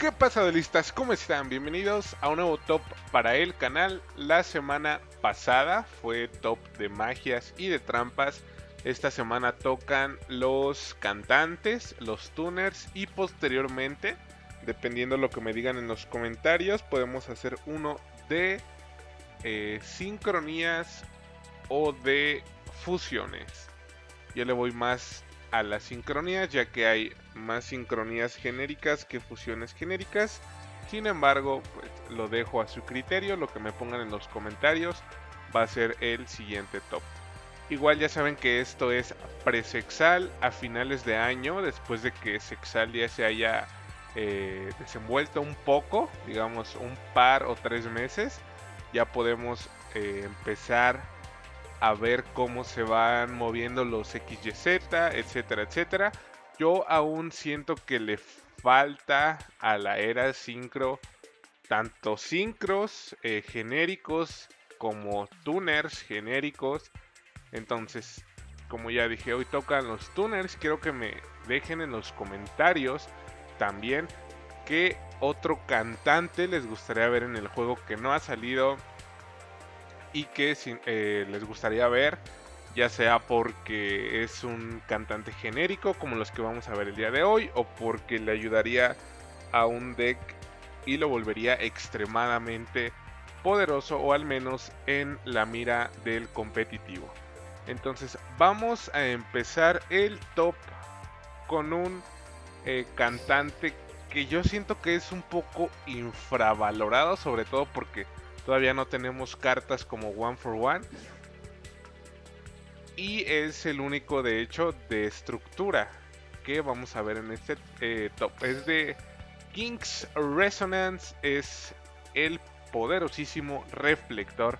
¿Qué pasa listas? ¿Cómo están? Bienvenidos a un nuevo top para el canal. La semana pasada fue top de magias y de trampas. Esta semana tocan los cantantes, los tuners y posteriormente, dependiendo de lo que me digan en los comentarios, podemos hacer uno de eh, sincronías o de fusiones. Yo le voy más a las sincronías ya que hay más sincronías genéricas que fusiones genéricas. Sin embargo, pues lo dejo a su criterio, lo que me pongan en los comentarios va a ser el siguiente top. Igual ya saben que esto es presexal a finales de año, después de que Sexal ya se haya eh, desenvuelto un poco, digamos un par o tres meses, ya podemos eh, empezar a ver cómo se van moviendo los XYZ, etcétera, etcétera. Yo aún siento que le falta a la era sincro tanto sincros eh, genéricos como tuners genéricos. Entonces, como ya dije, hoy tocan los tuners. Quiero que me dejen en los comentarios también qué otro cantante les gustaría ver en el juego que no ha salido y que eh, les gustaría ver, ya sea porque es un cantante genérico como los que vamos a ver el día de hoy o porque le ayudaría a un deck y lo volvería extremadamente poderoso o al menos en la mira del competitivo. Entonces vamos a empezar el top con un eh, cantante que yo siento que es un poco infravalorado, sobre todo porque Todavía no tenemos cartas como One for One. Y es el único, de hecho, de estructura que vamos a ver en este eh, top. Es de King's Resonance. Es el poderosísimo reflector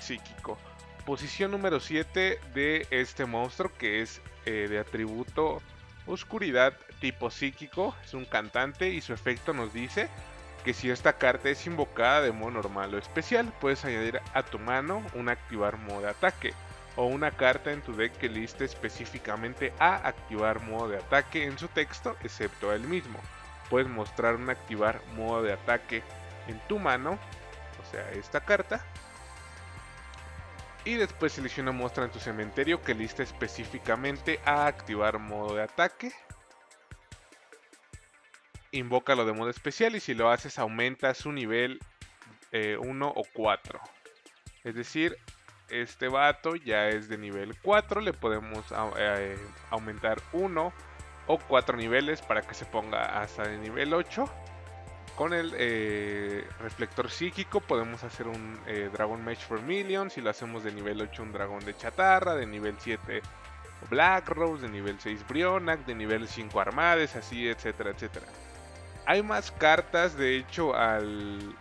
psíquico. Posición número 7 de este monstruo que es eh, de atributo oscuridad tipo psíquico. Es un cantante y su efecto nos dice que si esta carta es invocada de modo normal o especial, puedes añadir a tu mano un activar modo de ataque o una carta en tu deck que liste específicamente a activar modo de ataque en su texto, excepto el mismo. Puedes mostrar un activar modo de ataque en tu mano, o sea, esta carta. Y después selecciona muestra en tu cementerio que liste específicamente a activar modo de ataque invócalo de modo especial y si lo haces aumenta su nivel 1 eh, o 4. Es decir, este vato ya es de nivel 4, le podemos eh, aumentar 1 o 4 niveles para que se ponga hasta de nivel 8. Con el eh, reflector psíquico podemos hacer un Dragon Mesh for Million. Si lo hacemos de nivel 8, un dragón de chatarra. De nivel 7, Black Rose. De nivel 6, Brionac. De nivel 5, Armades. Así, etcétera, etcétera. Hay más cartas, de hecho, al,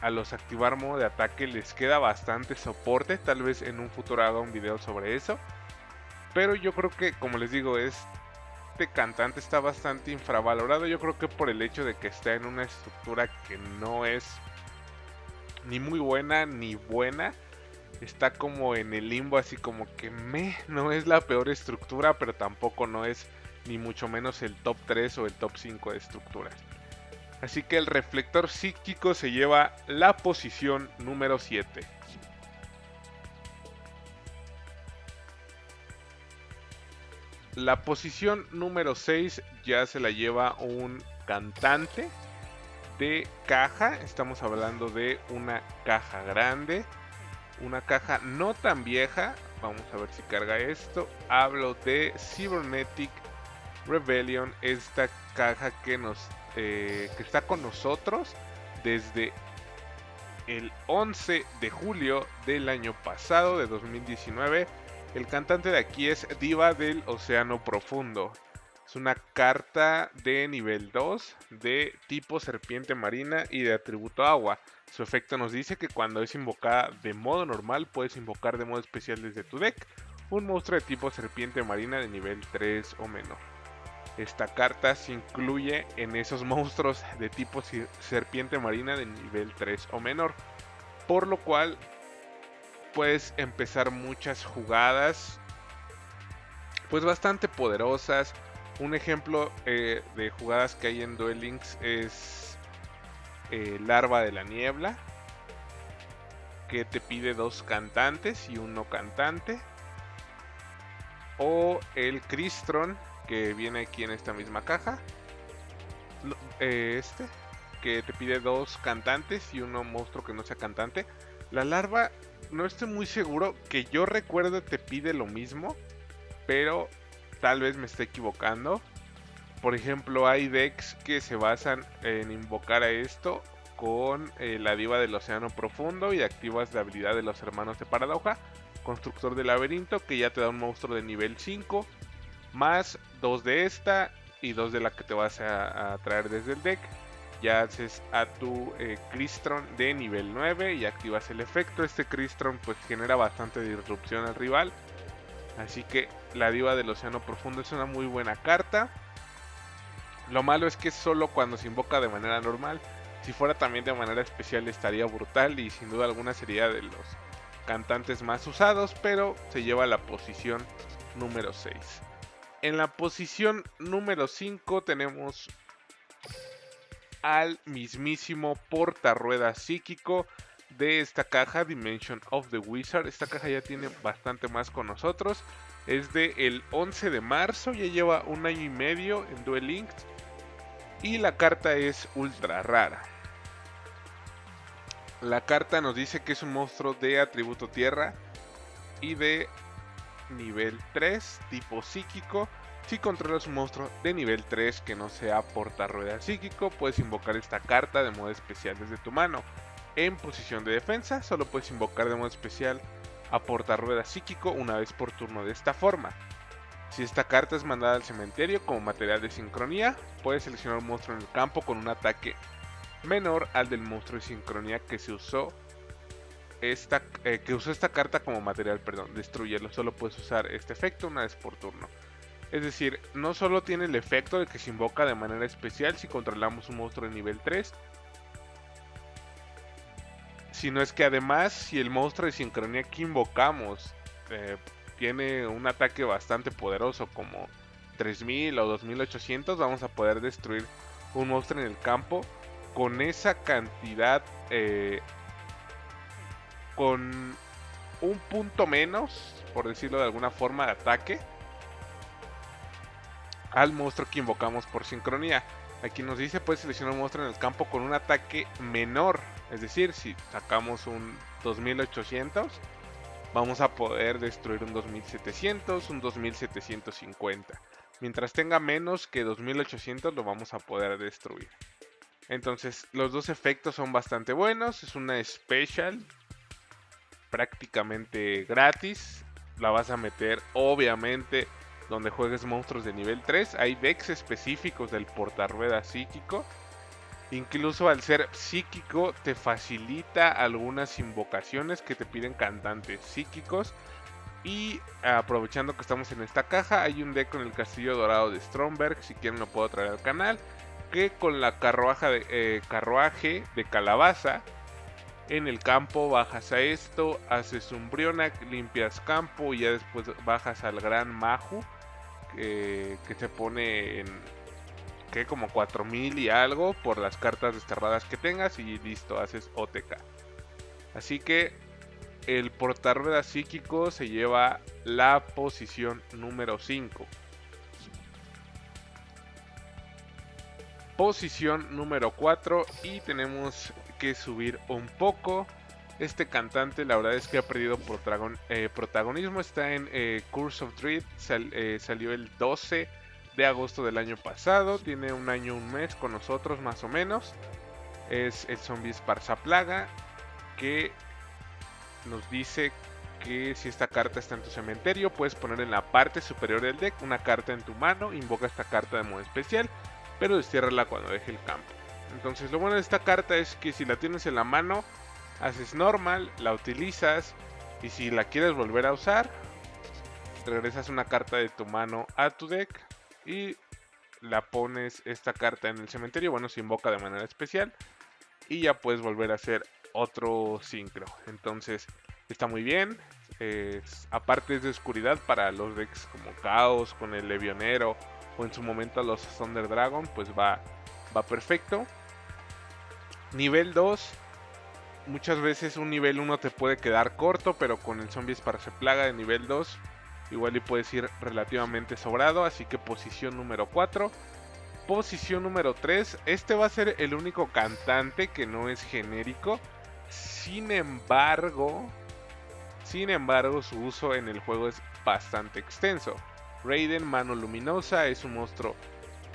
a los activar modo de ataque les queda bastante soporte. Tal vez en un futuro haga un video sobre eso. Pero yo creo que, como les digo, este cantante está bastante infravalorado. Yo creo que por el hecho de que está en una estructura que no es ni muy buena ni buena. Está como en el limbo, así como que me no es la peor estructura, pero tampoco no es ni mucho menos el top 3 o el top 5 de estructuras. Así que el reflector psíquico se lleva la posición número 7. La posición número 6 ya se la lleva un cantante de caja. Estamos hablando de una caja grande. Una caja no tan vieja. Vamos a ver si carga esto. Hablo de Cybernetic Rebellion. Esta caja que nos eh, que está con nosotros desde el 11 de julio del año pasado, de 2019. El cantante de aquí es Diva del Océano Profundo. Es una carta de nivel 2 de tipo serpiente marina y de atributo agua. Su efecto nos dice que cuando es invocada de modo normal puedes invocar de modo especial desde tu deck un monstruo de tipo serpiente marina de nivel 3 o menor. Esta carta se incluye en esos monstruos de tipo serpiente marina de nivel 3 o menor. Por lo cual puedes empezar muchas jugadas pues bastante poderosas. Un ejemplo eh, de jugadas que hay en Duel Links es eh, Larva de la Niebla, que te pide dos cantantes y un no cantante. O el Cristron, que viene aquí en esta misma caja. Eh, este, que te pide dos cantantes y uno monstruo que no sea cantante. La larva, no estoy muy seguro, que yo recuerdo te pide lo mismo, pero tal vez me esté equivocando. Por ejemplo, hay decks que se basan en invocar a esto con eh, la diva del océano profundo y activas la habilidad de los hermanos de paradoja, constructor de laberinto, que ya te da un monstruo de nivel 5, más dos de esta y dos de la que te vas a, traer desde el deck. Ya haces a tu eh, Crystron de nivel 9 y activas el efecto. Este Crystron pues genera bastante disrupción al rival. Así que la diva del océano profundo es una muy buena carta. Lo malo es que es solo cuando se invoca de manera normal. Si fuera también de manera especial estaría brutal y sin duda alguna sería de los cantantes más usados, pero se lleva la posición número 6. En la posición número 5 tenemos al mismísimo portarrueda psíquico de esta caja Dimension of the Wizard. Esta caja ya tiene bastante más con nosotros. Es de el 11 de marzo, ya lleva un año y medio en Duel Links. Y la carta es ultra rara. La carta nos dice que es un monstruo de atributo tierra y de nivel 3, tipo psíquico. Si controlas un monstruo de nivel 3 que no sea portarrueda psíquico, puedes invocar esta carta de modo especial desde tu mano. En posición de defensa, solo puedes invocar de modo especial a portarrueda psíquico una vez por turno de esta forma. Si esta carta es mandada al cementerio como material de sincronía, puedes seleccionar un monstruo en el campo con un ataque menor al del monstruo de sincronía que se usó eh, que usó esta carta como material, perdón, destruyelo. Solo puedes usar este efecto una vez por turno. Es decir, no solo tiene el efecto de que se invoca de manera especial si controlamos un monstruo de nivel 3, sino es que además si el monstruo de sincronía que invocamos eh, tiene un ataque bastante poderoso como 3000 o 2800 vamos a poder destruir un monstruo en el campo con esa cantidad eh, con un punto menos por decirlo de alguna forma de ataque al monstruo que invocamos por sincronía aquí nos dice puedes seleccionar un monstruo en el campo con un ataque menor es decir si sacamos un 2800 vamos a poder destruir un 2700, un 2750. Mientras tenga menos que 2800 lo vamos a poder destruir. Entonces los dos efectos son bastante buenos. Es una special prácticamente gratis. La vas a meter obviamente donde juegues monstruos de nivel 3. Hay decks específicos del portarrueda psíquico Incluso al ser psíquico te facilita algunas invocaciones que te piden cantantes psíquicos. Y aprovechando que estamos en esta caja, hay un deck con el castillo dorado de Stromberg, si quieren lo puedo traer al canal. Que con la de, eh, carruaje de calabaza en el campo bajas a esto, haces un Brionac, limpias campo y ya después bajas al gran Maju que se pone en, que como 4000 y algo por las cartas desterradas que tengas y listo, haces OTK. Así que el portarrueda psíquico se lleva la posición número 5. Posición número 4 y tenemos que subir un poco. Este cantante la verdad es que ha perdido eh, protagonismo. Está en eh, Curse of Dread. Eh, salió el 12 de agosto del año pasado. Tiene un año, un mes con nosotros más o menos. Es el zombie esparza plaga que nos dice que si esta carta está en tu cementerio puedes poner en la parte superior del deck una carta en tu mano, invoca esta carta de modo especial, pero destiérrala cuando deje el campo. Entonces lo bueno de esta carta es que si la tienes en la mano, haces normal, la utilizas y si la quieres volver a usar, regresas una carta de tu mano a tu deck y la pones esta carta en el cementerio, bueno, se invoca de manera especial y ya puedes volver a hacer otro sincro. Entonces, está muy bien. aparte es de oscuridad para los decks como Caos, con el Levionero o en su momento los Thunder Dragon, pues va, va perfecto. Nivel 2, muchas veces un nivel 1 te puede quedar corto, pero con el zombie plaga de nivel 2 igual y puedes ir relativamente sobrado, así que posición número 4. Posición número 3, este va a ser el único cantante que no es genérico. Sin embargo, sin embargo, su uso en el juego es bastante extenso. Raiden, mano luminosa, es un monstruo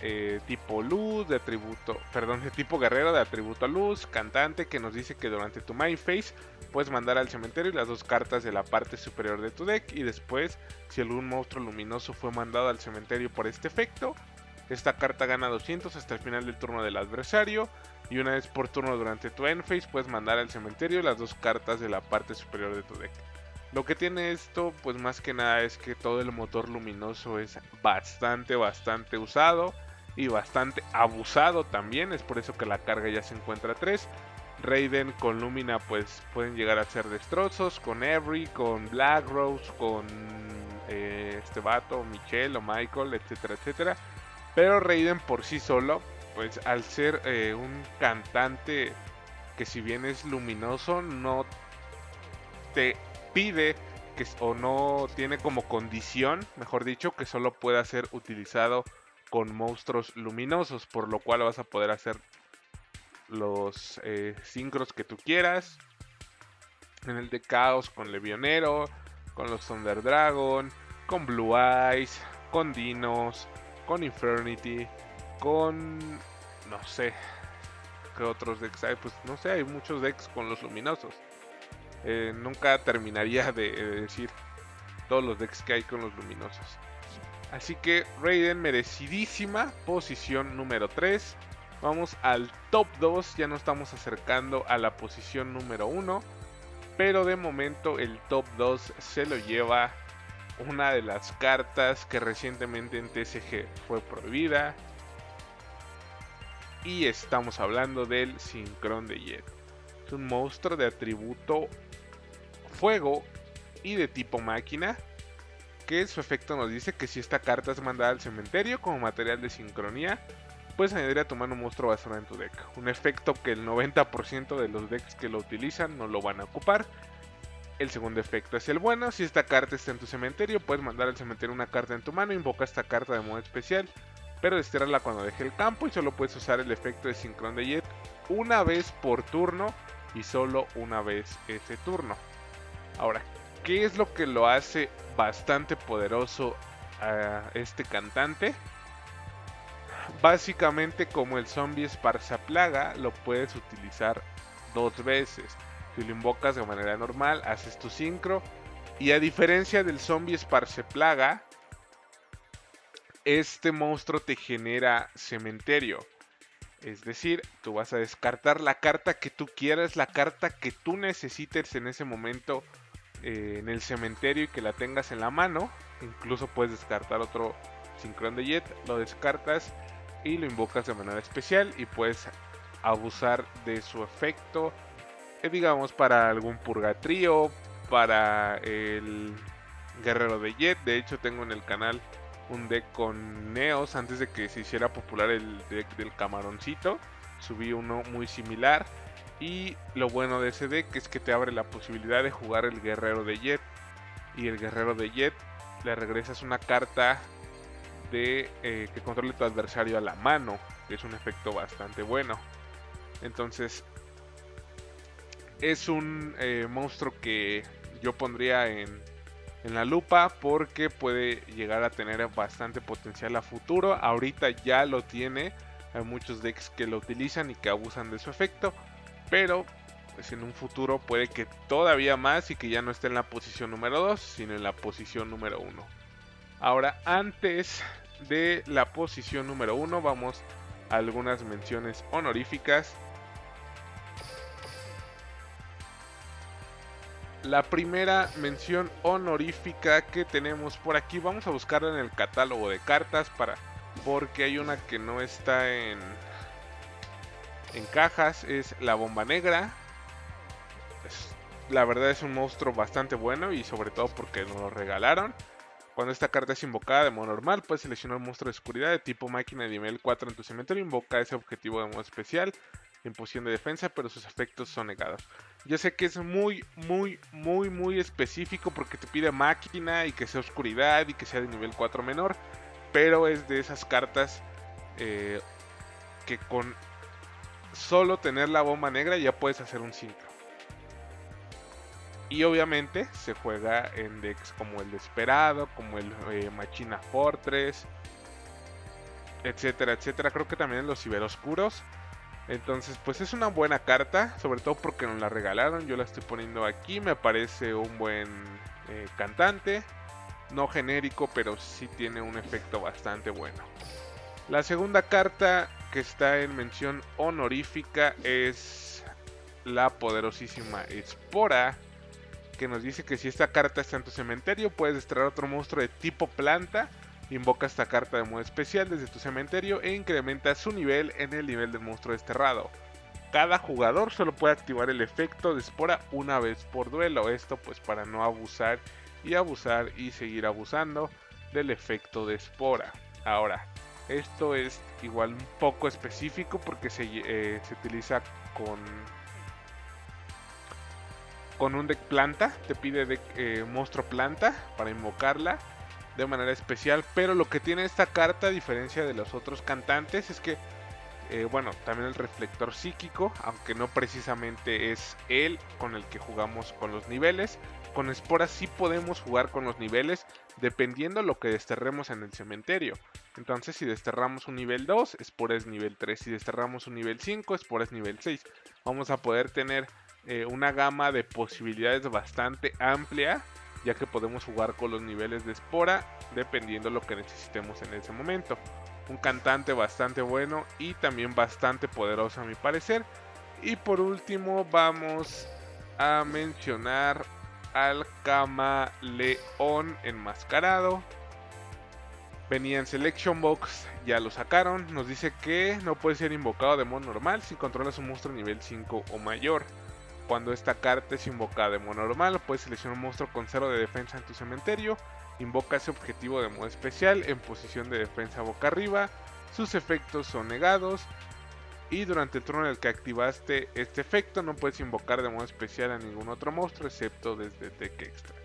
eh, tipo luz, de atributo, perdón, de tipo guerrero de atributo luz, cantante que nos dice que durante tu main phase puedes mandar al cementerio las dos cartas de la parte superior de tu deck y después, si algún monstruo luminoso fue mandado al cementerio por este efecto, esta carta gana 200 hasta el final del turno del adversario y una vez por turno durante tu end phase puedes mandar al cementerio las dos cartas de la parte superior de tu deck. Lo que tiene esto, pues más que nada es que todo el motor luminoso es bastante, bastante usado y bastante abusado también. Es por eso que la carga ya se encuentra a 3. Raiden con Lumina pues pueden llegar a ser destrozos. Con Every, con Black Rose, con eh, este Michelle o Michael, etcétera, etcétera. Pero Raiden por sí solo, pues al ser eh, un cantante que si bien es luminoso, no te pide que, o no tiene como condición, mejor dicho, que solo pueda ser utilizado con monstruos luminosos, por lo cual vas a poder hacer los eh, sincros que tú quieras. En el de Caos con Levionero, con los Thunder Dragon, con Blue Eyes, con Dinos, con Infernity, con... no sé, ¿qué otros decks hay? Pues no sé, hay muchos decks con los luminosos. Eh, nunca terminaría de decir todos los decks que hay con los luminosos. Así que Raiden merecidísima posición número 3. Vamos al top 2, ya nos estamos acercando a la posición número 1. Pero de momento el top 2 se lo lleva una de las cartas que recientemente en TSG fue prohibida. Y estamos hablando del Sincron de Jet. Es un monstruo de atributo fuego y de tipo máquina que su efecto nos dice que si esta carta es mandada al cementerio como material de sincronía, puedes añadir a tu mano un monstruo basura en tu deck. Un efecto que el 90% de los decks que lo utilizan no lo van a ocupar. El segundo efecto es el bueno, si esta carta está en tu cementerio, puedes mandar al cementerio una carta en tu mano, invoca esta carta de modo especial, pero desterrarla cuando deje el campo y solo puedes usar el efecto de sincron de Jet una vez por turno y solo una vez ese turno. Ahora, ¿qué es lo que lo hace bastante poderoso a este cantante. Básicamente como el zombie esparza plaga lo puedes utilizar dos veces. Si lo invocas de manera normal, haces tu sincro. Y a diferencia del zombie esparce plaga, este monstruo te genera cementerio. Es decir, tú vas a descartar la carta que tú quieras, la carta que tú necesites en ese momento eh, en el cementerio y que la tengas en la mano. Incluso puedes descartar otro Sincron de Jet, lo descartas y lo invocas de manera especial y puedes abusar de su efecto, eh, digamos para algún purgatrío, para el guerrero de Jet. De hecho tengo en el canal un deck con Neos antes de que se hiciera popular el deck del camaroncito. Subí uno muy similar y lo bueno de ese deck es que te abre la posibilidad de jugar el guerrero de Jet. Y el guerrero de Jet le regresas una carta de eh, que controle tu adversario a la mano. Que es un efecto bastante bueno. Entonces es un eh, monstruo que yo pondría en, en la lupa porque puede llegar a tener bastante potencial a futuro. Ahorita ya lo tiene. Hay muchos decks que lo utilizan y que abusan de su efecto pero pues en un futuro puede que todavía más y que ya no esté en la posición número 2, sino en la posición número 1. Ahora, antes de la posición número 1, vamos a algunas menciones honoríficas. La primera mención honorífica que tenemos por aquí, vamos a buscarla en el catálogo de cartas para porque hay una que no está en en cajas es la bomba negra. la verdad es un monstruo bastante bueno y sobre todo porque nos lo regalaron. Cuando esta carta es invocada de modo normal, puedes seleccionar un monstruo de oscuridad de tipo máquina de nivel 4 en tu cementerio. Invoca ese objetivo de modo especial. en posición de defensa, pero sus efectos son negados. Yo sé que es muy, muy, muy, muy específico porque te pide máquina y que sea oscuridad y que sea de nivel 4 menor, pero es de esas cartas eh, que con solo tener la bomba negra ya puedes hacer un 5. Y obviamente se juega en decks como el Desperado, como el eh, Machina Fortress, etcétera, etcétera. Creo que también en los Ciberoscuros. Entonces, pues es una buena carta, sobre todo porque nos la regalaron. Yo la estoy poniendo aquí, me parece un buen eh, cantante. No genérico, pero sí tiene un efecto bastante bueno. La segunda carta que está en mención honorífica es la poderosísima Espora que nos dice que si esta carta está en tu cementerio, puedes desterrar otro monstruo de tipo planta. Invoca esta carta de modo especial desde tu cementerio e incrementa su nivel en el nivel del monstruo desterrado. Cada jugador solo puede activar el efecto de espora una vez por duelo. Esto pues para no abusar y abusar y seguir abusando del efecto de espora. Ahora, esto es igual un poco específico porque se, eh, se utiliza con con un deck planta, te pide deck eh, monstruo planta para invocarla de manera especial, pero lo que tiene esta carta a diferencia de los otros cantantes es que, eh, bueno, también el reflector psíquico, aunque no precisamente es él con el que jugamos con los niveles, con Espora sí podemos jugar con los niveles dependiendo lo que desterremos en el cementerio. Entonces si desterramos un nivel 2, Espora es nivel 3, si desterramos un nivel 5, Espora es nivel 6. Vamos a poder tener eh, una gama de posibilidades bastante amplia, ya que podemos jugar con los niveles de espora dependiendo lo que necesitemos en ese momento. Un cantante bastante bueno y también bastante poderoso a mi parecer. Y por último vamos a mencionar al camaleón enmascarado. Venía en Selection Box, ya lo sacaron. Nos dice que no puede ser invocado de modo normal si controlas un monstruo nivel 5 o mayor. Cuando esta carta es invocada de modo normal, puedes seleccionar un monstruo con 0 de defensa en tu cementerio. Invoca ese objetivo de modo especial en posición de defensa boca arriba. Sus efectos son negados. Y durante el turno en el que activaste este efecto, no puedes invocar de modo especial a ningún otro monstruo excepto desde deck extra.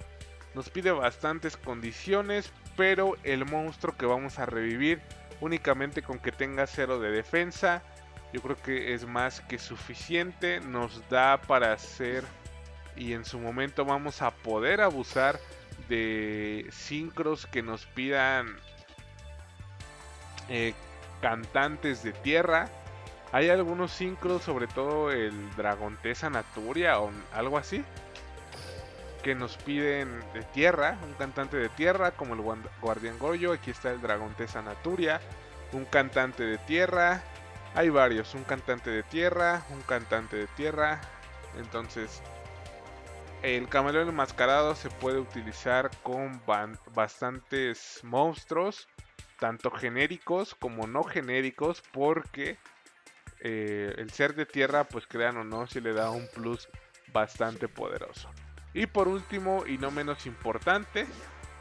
Nos pide bastantes condiciones, pero el monstruo que vamos a revivir únicamente con que tenga 0 de defensa yo creo que es más que suficiente, nos da para hacer y en su momento vamos a poder abusar de sincros que nos pidan eh, cantantes de tierra. Hay algunos sincros, sobre todo el Dragontesa Naturia o algo así, que nos piden de tierra, un cantante de tierra como el Guardián Goyo, aquí está el Dragontesa Naturia, un cantante de tierra, hay varios, un cantante de tierra, un cantante de tierra. Entonces, el camaleón enmascarado se puede utilizar con bastantes monstruos, tanto genéricos como no genéricos, porque eh, el ser de tierra, pues crean o no, si le da un plus bastante poderoso. Y por último, y no menos importante,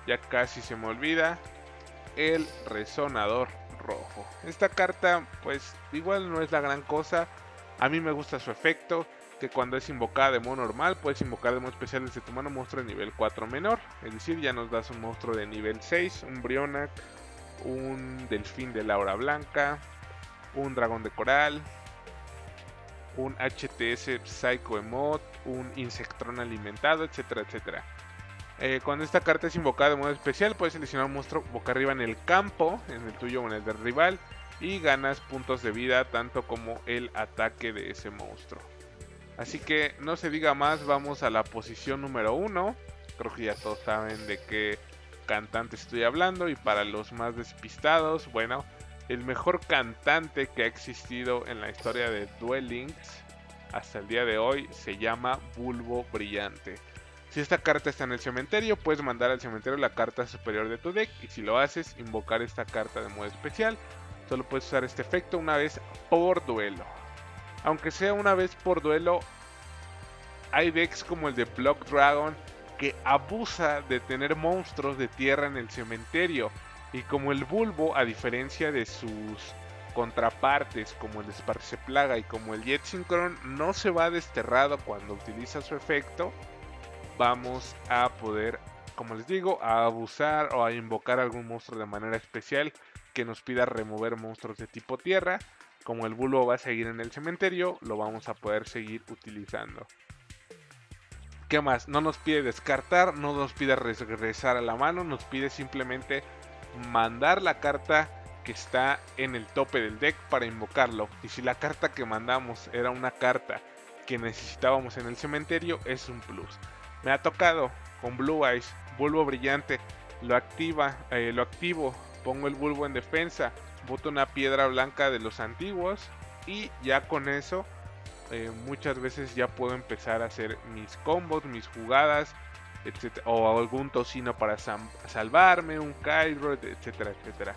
ya casi se me olvida, el resonador rojo. Esta carta pues igual no es la gran cosa. A mí me gusta su efecto, que cuando es invocada de modo normal puedes invocar de modo especial desde tu mano monstruo de nivel 4 menor. Es decir, ya nos das un monstruo de nivel 6, un Brionac, un Delfín de Laura Blanca, un Dragón de Coral, un HTS Psycho Emot, un Insectron alimentado, etcétera, etcétera. Eh, cuando esta carta es invocada de modo especial, puedes seleccionar un monstruo boca arriba en el campo, en el tuyo o en el del rival, y ganas puntos de vida tanto como el ataque de ese monstruo. Así que no se diga más, vamos a la posición número 1. Creo que ya todos saben de qué cantante estoy hablando y para los más despistados, bueno, el mejor cantante que ha existido en la historia de Duel Links hasta el día de hoy se llama Bulbo Brillante. Si esta carta está en el cementerio, puedes mandar al cementerio la carta superior de tu deck y si lo haces, invocar esta carta de modo especial. Solo puedes usar este efecto una vez por duelo. Aunque sea una vez por duelo, hay decks como el de Block Dragon que abusa de tener monstruos de tierra en el cementerio. Y como el bulbo, a diferencia de sus contrapartes como el Esparce Plaga y como el Jet Synchron no se va desterrado cuando utiliza su efecto, vamos a poder, como les digo, a abusar o a invocar algún monstruo de manera especial que nos pida remover monstruos de tipo tierra. Como el bulbo va a seguir en el cementerio, lo vamos a poder seguir utilizando. ¿Qué más? No nos pide descartar, no nos pide regresar a la mano, nos pide simplemente mandar la carta que está en el tope del deck para invocarlo. Y si la carta que mandamos era una carta que necesitábamos en el cementerio, es un plus. Me ha tocado con Blue Eyes, bulbo brillante, lo activa, eh, lo activo, pongo el bulbo en defensa, boto una piedra blanca de los antiguos y ya con eso eh, muchas veces ya puedo empezar a hacer mis combos, mis jugadas, o algún tocino para salvarme, un Cairo, etcétera, etcétera.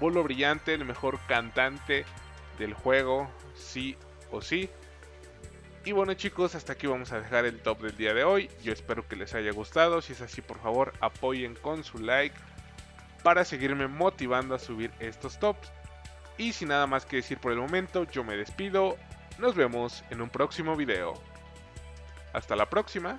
Bulbo brillante, el mejor cantante del juego, sí o sí. Y bueno chicos, hasta aquí vamos a dejar el top del día de hoy. Yo espero que les haya gustado. Si es así, por favor, apoyen con su like para seguirme motivando a subir estos tops. Y sin nada más que decir por el momento, yo me despido. Nos vemos en un próximo video. Hasta la próxima.